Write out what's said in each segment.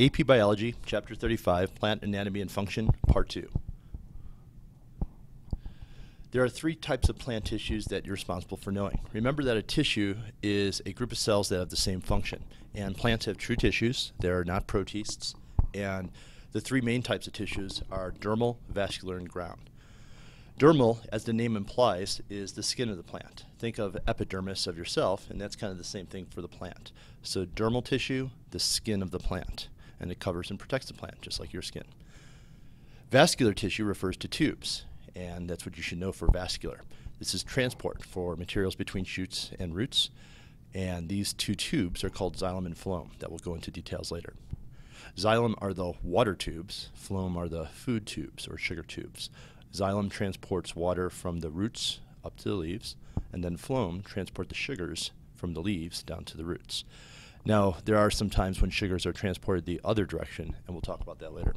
AP Biology, Chapter 35, Plant Anatomy and Function, Part 2. There are three types of plant tissues that you're responsible for knowing. Remember that a tissue is a group of cells that have the same function. And plants have true tissues, they're not protists. And the three main types of tissues are dermal, vascular, and ground. Dermal, as the name implies, is the skin of the plant. Think of epidermis of yourself, and that's kind of the same thing for the plant. So, dermal tissue, the skin of the plant, and it covers and protects the plant, just like your skin. Vascular tissue refers to tubes, and that's what you should know for vascular. This is transport for materials between shoots and roots, and these two tubes are called xylem and phloem. That we'll go into details later. Xylem are the water tubes, phloem are the food tubes or sugar tubes. Xylem transports water from the roots up to the leaves, and then phloem transport the sugars from the leaves down to the roots. Now, there are some times when sugars are transported the other direction, and we'll talk about that later.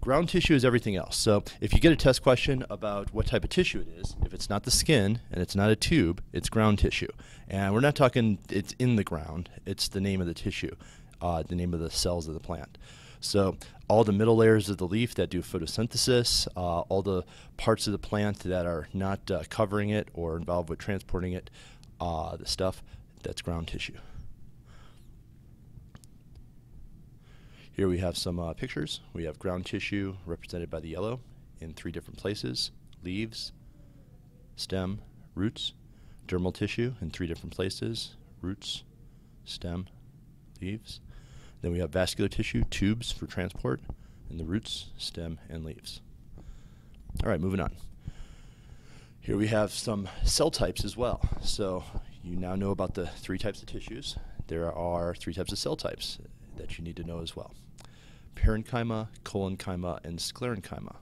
Ground tissue is everything else. So if you get a test question about what type of tissue it is, if it's not the skin and it's not a tube, it's ground tissue. And we're not talking it's in the ground, it's the name of the tissue, uh, the name of the cells of the plant. So all the middle layers of the leaf that do photosynthesis, uh, all the parts of the plant that are not uh, covering it or involved with transporting it, uh, the stuff, that's ground tissue. Here we have some uh, pictures. We have ground tissue represented by the yellow in three different places, leaves, stem, roots, dermal tissue in three different places, roots, stem, leaves. Then we have vascular tissue, tubes for transport, and the roots, stem, and leaves. All right, moving on. Here we have some cell types as well. So you now know about the three types of tissues. There are three types of cell types that you need to know as well. Parenchyma, collenchyma, and sclerenchyma.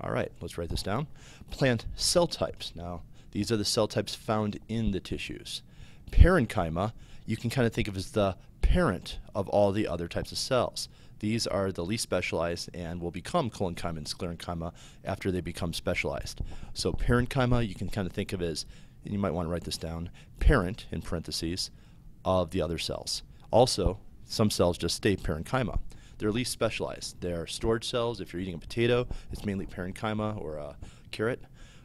All right, let's write this down. Plant cell types. Now, these are the cell types found in the tissues. Parenchyma, you can kind of think of as the parent of all the other types of cells. These are the least specialized and will become collenchyma and sclerenchyma after they become specialized. So parenchyma you can kind of think of as, and you might want to write this down, parent in parentheses of the other cells. Also, some cells just stay parenchyma. They're least specialized. They're storage cells. If you're eating a potato, it's mainly parenchyma or a carrot.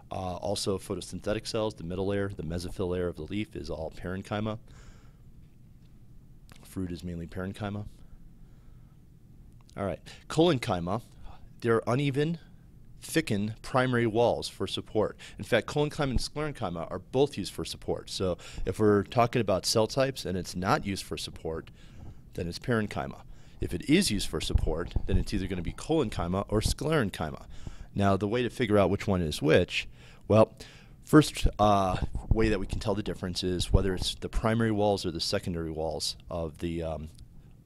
Uh, also, photosynthetic cells, the middle layer, the mesophyll layer of the leaf is all parenchyma. Fruit is mainly parenchyma. All right, collenchyma, they're uneven, thickened primary walls for support. In fact, collenchyma and sclerenchyma are both used for support. So if we're talking about cell types and it's not used for support, then it's parenchyma. If it is used for support, then it's either going to be collenchyma or sclerenchyma. Now, the way to figure out which one is which, well, first uh, way that we can tell the difference is whether it's the primary walls or the secondary walls of the um,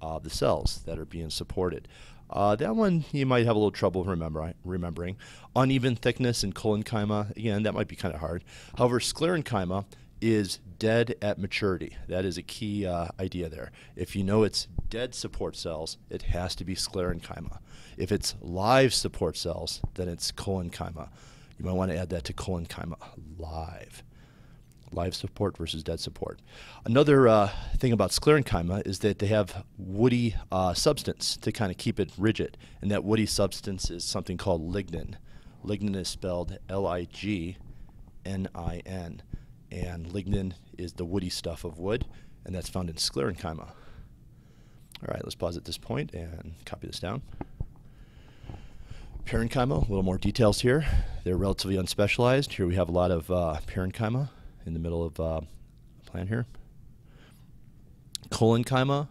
uh, the cells that are being supported. Uh, that one you might have a little trouble remember, remembering. Uneven thickness in collenchyma, again, that might be kind of hard. However, sclerenchyma is dead at maturity. That is a key uh, idea there. If you know it's dead support cells, it has to be sclerenchyma. If it's live support cells, then it's collenchyma. You might want to add that to collenchyma, live. Live support versus dead support. Another uh, thing about sclerenchyma is that they have woody uh, substance to kind of keep it rigid, and that woody substance is something called lignin. Lignin is spelled L-I-G-N-I-N and lignin is the woody stuff of wood, and that's found in sclerenchyma. All right, let's pause at this point and copy this down. Parenchyma, a little more details here. They're relatively unspecialized. Here we have a lot of uh, parenchyma in the middle of uh, plant here. Collenchyma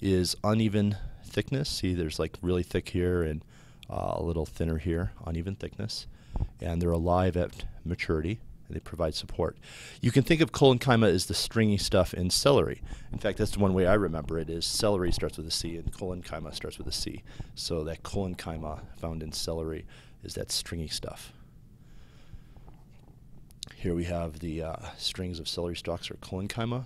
is uneven thickness. See, there's like really thick here and uh, a little thinner here, uneven thickness. And they're alive at maturity they provide support. You can think of collenchyma as the stringy stuff in celery. In fact, that's the one way I remember it is celery starts with a C and collenchyma starts with a C. So that collenchyma found in celery is that stringy stuff. Here we have the uh, strings of celery stalks or collenchyma.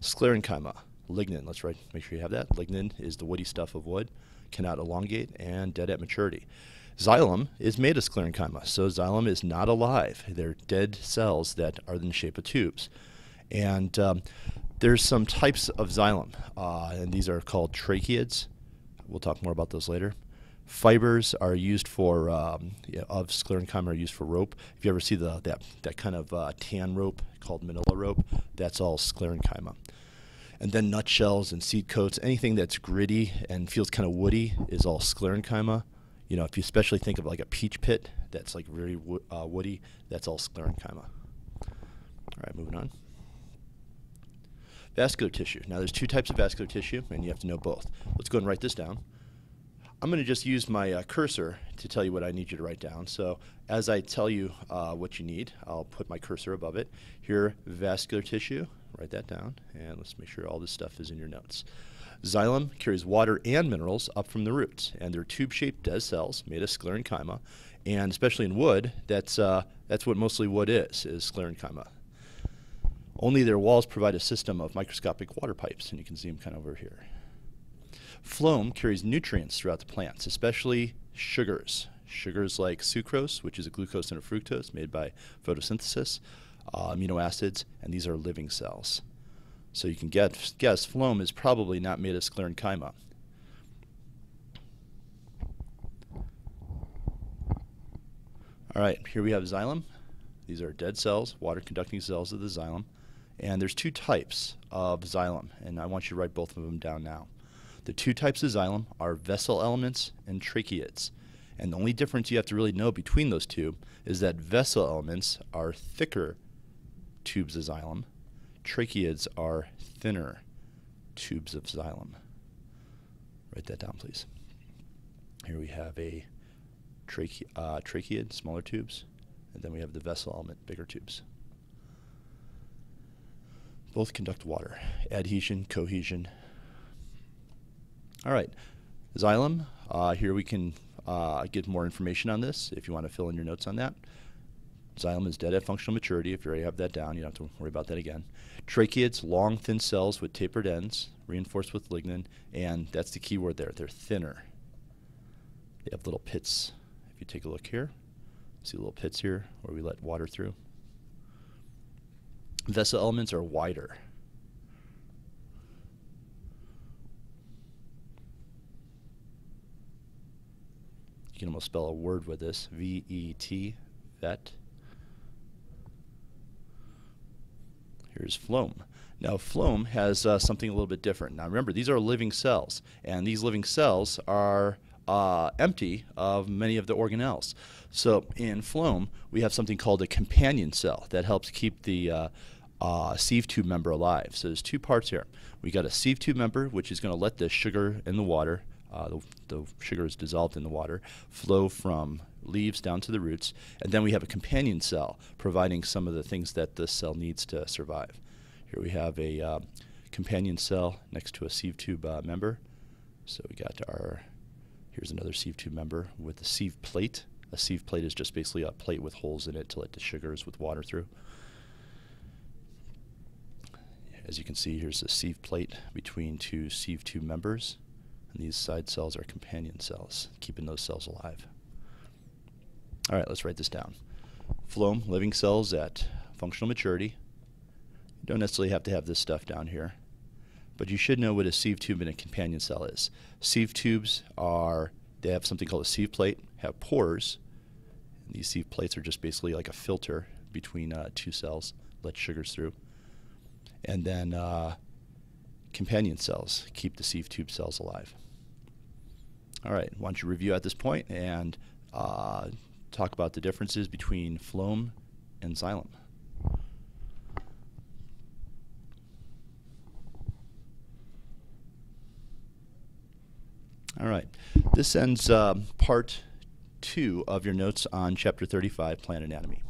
Sclerenchyma, lignin. Let's write, make sure you have that. Lignin is the woody stuff of wood, cannot elongate, and dead at maturity. Xylem is made of sclerenchyma, so xylem is not alive. They're dead cells that are in the shape of tubes. And um, There's some types of xylem, uh, and these are called tracheids. We'll talk more about those later. Fibers are used for um, of sclerenchyma are used for rope. If you ever see the that that kind of uh, tan rope called manila rope, that's all sclerenchyma. And then nutshells and seed coats, anything that's gritty and feels kind of woody is all sclerenchyma. You know, if you especially think of like a peach pit that's like very wo uh, woody, that's all sclerenchyma. All right, moving on. Vascular tissue. Now, there's two types of vascular tissue, and you have to know both. Let's go and write this down. I'm going to just use my uh, cursor to tell you what I need you to write down. So as I tell you uh, what you need, I'll put my cursor above it. Here, vascular tissue. Write that down, and let's make sure all this stuff is in your notes. Xylem carries water and minerals up from the roots, and they're tube-shaped dead cells made of sclerenchyma. And especially in wood, that's, uh, that's what mostly wood is, is sclerenchyma. Only their walls provide a system of microscopic water pipes, and you can see them kind of over here. Phloem carries nutrients throughout the plants, especially sugars. Sugars like sucrose, which is a glucose and a fructose made by photosynthesis, uh, amino acids, and these are living cells. So you can get, guess phloem is probably not made of sclerenchyma. All right, here we have xylem. These are dead cells, water conducting cells of the xylem. And there's two types of xylem, and I want you to write both of them down now. The two types of xylem are vessel elements and tracheids. And the only difference you have to really know between those two is that vessel elements are thicker tubes of xylem, tracheids are thinner tubes of xylem. Write that down, please. Here we have a trache uh, tracheid, smaller tubes, and then we have the vessel element, bigger tubes. Both conduct water, adhesion, cohesion. All right, xylem, uh, here we can uh, get more information on this if you want to fill in your notes on that. Xylem is dead at functional maturity. If you already have that down, you don't have to worry about that again. Tracheids, long, thin cells with tapered ends, reinforced with lignin, and that's the key word there. They're thinner. They have little pits. If you take a look here, see little pits here where we let water through. Vessel elements are wider. You can almost spell a word with this, V-E-T, vet. Here's phloem. Now, phloem has uh, something a little bit different. Now, remember, these are living cells, and these living cells are uh, empty of many of the organelles. So in phloem, we have something called a companion cell that helps keep the uh, uh, sieve tube member alive. So there's two parts here. We got a sieve tube member, which is going to let the sugar in the water, uh, the, the sugar is dissolved in the water, flow from leaves down to the roots. And then we have a companion cell providing some of the things that the cell needs to survive. Here we have a uh, companion cell next to a sieve tube uh, member. So we got our Here's another sieve tube member with a sieve plate. A sieve plate is just basically a plate with holes in it to let the sugars with water through. As you can see, here's a sieve plate between two sieve tube members. And these side cells are companion cells, keeping those cells alive. All right, let's write this down. Phloem, living cells at functional maturity. You don't necessarily have to have this stuff down here but you should know what a sieve tube and a companion cell is. Sieve tubes are, they have something called a sieve plate, have pores. And these sieve plates are just basically like a filter between uh, two cells, let sugars through. And then uh, companion cells keep the sieve tube cells alive. All right, why don't you review at this point and uh, talk about the differences between phloem and xylem. All right. This ends um, part two of your notes on Chapter 35, Plant Anatomy.